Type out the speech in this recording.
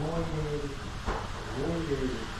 Lawyer. Lawyer.